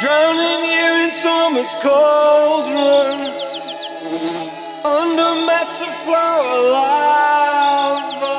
Drowning here in summer's cauldron Under mats of flower lava.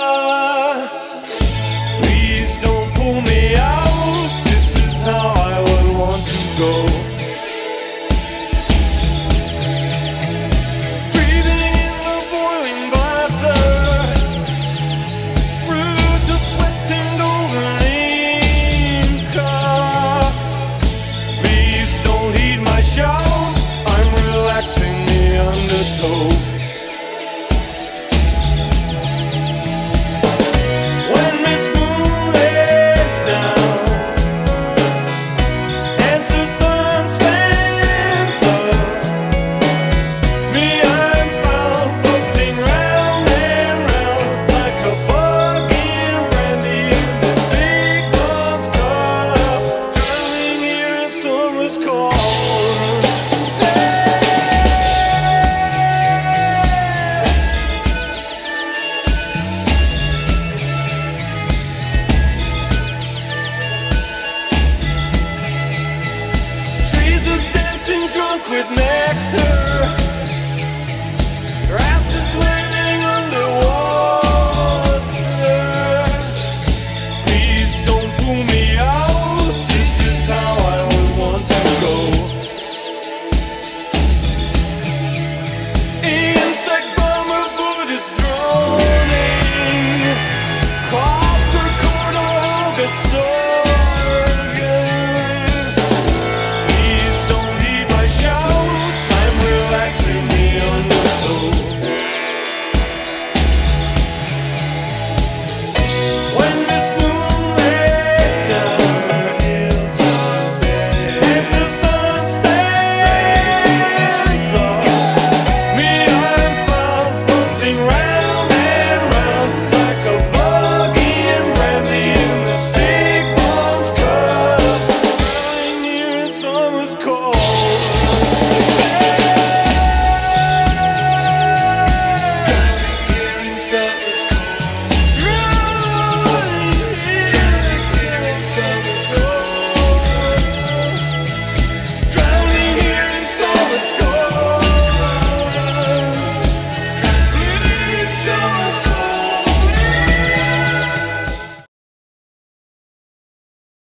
dancing drunk with nectar.